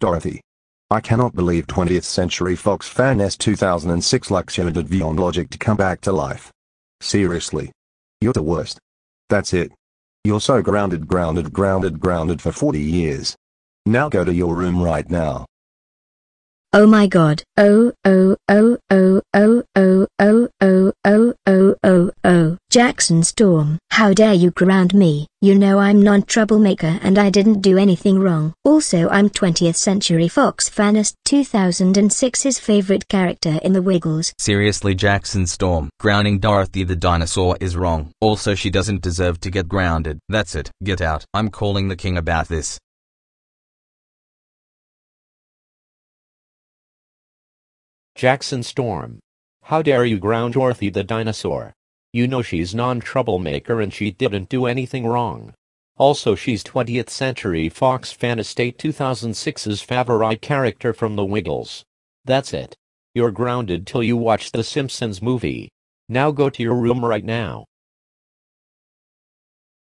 Dorothy. I cannot believe 20th Century Fox fan S 2006 luxured Vion logic to come back to life. Seriously. You're the worst. That's it. You're so grounded grounded grounded grounded for 40 years. Now go to your room right now. Oh my god, oh, oh, oh, oh, oh, oh, oh. Jackson Storm. How dare you ground me? You know I'm non-troublemaker and I didn't do anything wrong. Also I'm 20th Century Fox fanist 2006's favorite character in the Wiggles. Seriously Jackson Storm. Grounding Dorothy the dinosaur is wrong. Also she doesn't deserve to get grounded. That's it. Get out. I'm calling the king about this. Jackson Storm. How dare you ground Dorothy the dinosaur? You know she's non-troublemaker and she didn't do anything wrong. Also she's 20th Century Fox Fan Estate 2006's favorite character from The Wiggles. That's it. You're grounded till you watch The Simpsons movie. Now go to your room right now.